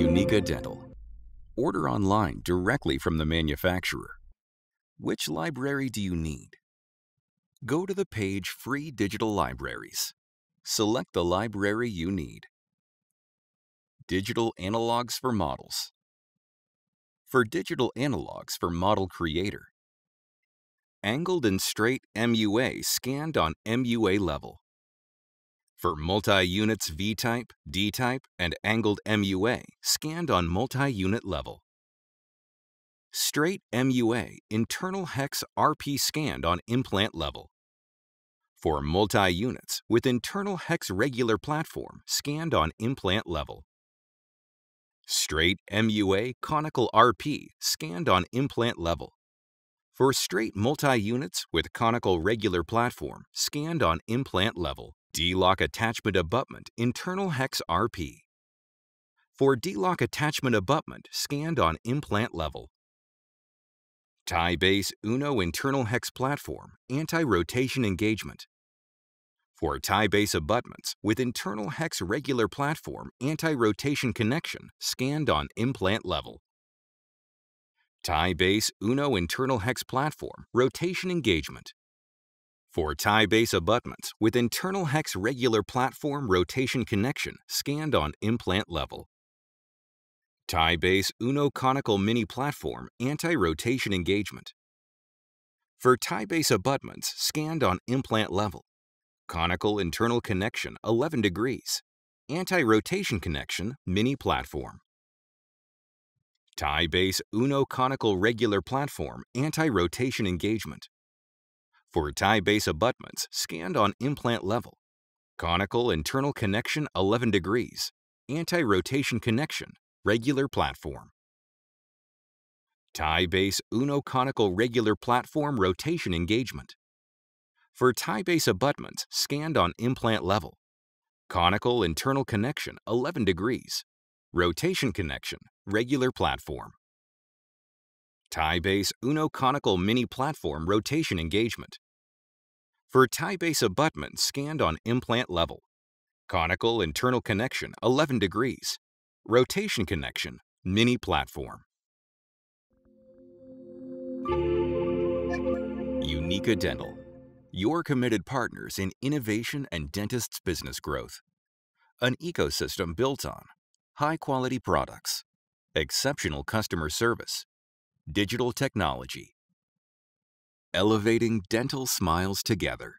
Uniqa Dental. Order online directly from the manufacturer. Which library do you need? Go to the page Free Digital Libraries. Select the library you need. Digital Analogs for Models. For digital analogs for Model Creator. Angled and straight MUA scanned on MUA level. For multi-units V-type, D-type, and angled MUA scanned on multi-unit level. Straight MUA internal hex RP scanned on implant level. For multi-units with internal hex regular platform scanned on implant level. Straight MUA conical RP scanned on implant level. For straight multi-units with conical regular platform scanned on implant level. D-lock attachment abutment internal hex RP. For D-lock attachment abutment scanned on implant level. Ti-base Uno internal hex platform anti-rotation engagement. For Ti-base abutments with internal hex regular platform anti-rotation connection scanned on implant level. Ti-base Uno internal hex platform rotation engagement. For Ti-base abutments with internal hex regular platform rotation connection scanned on implant level. Ti-base Uno conical mini platform anti-rotation engagement. For Ti-base abutments scanned on implant level. Conical internal connection 11 degrees. Anti-rotation connection mini platform. Ti-base Uno conical regular platform anti-rotation engagement for Ti-base abutments scanned on implant level. Conical internal connection 11 degrees. Anti-rotation connection, regular platform. Ti-base Uno conical regular platform rotation engagement. For Ti-base abutments scanned on implant level. Conical internal connection 11 degrees. Rotation connection, regular platform. Ti-base Uno conical mini platform rotation engagement. For Ti-base abutment scanned on implant level. Conical internal connection 11 degrees. Rotation connection mini platform. Uniqa Dental. Your committed partners in innovation and dentists' business growth. An ecosystem built on high quality products, exceptional customer service, digital technology, elevating dental smiles together.